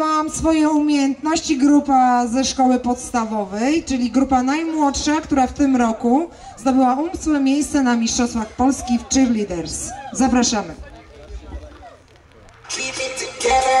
Wam swoje umiejętności grupa ze szkoły podstawowej, czyli grupa najmłodsza, która w tym roku zdobyła ósme miejsce na Mistrzostwach Polski w Cheerleaders. Zapraszamy. Keep it together,